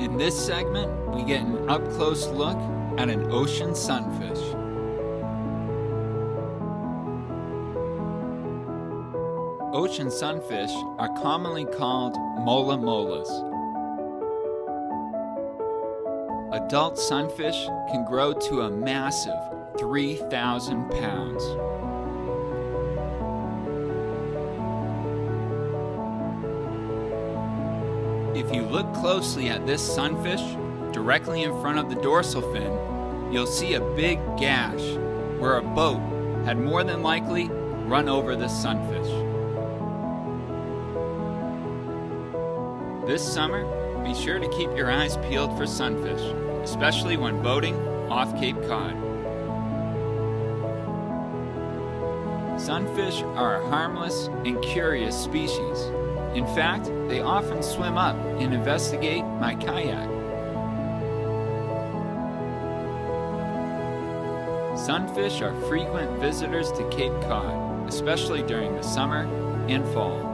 In this segment, we get an up close look at an ocean sunfish. Ocean sunfish are commonly called mola molas. Adult sunfish can grow to a massive 3,000 pounds. If you look closely at this sunfish, directly in front of the dorsal fin, you'll see a big gash where a boat had more than likely run over this sunfish. This summer, be sure to keep your eyes peeled for sunfish, especially when boating off Cape Cod. Sunfish are a harmless and curious species. In fact, they often swim up and investigate my kayak. Sunfish are frequent visitors to Cape Cod, especially during the summer and fall.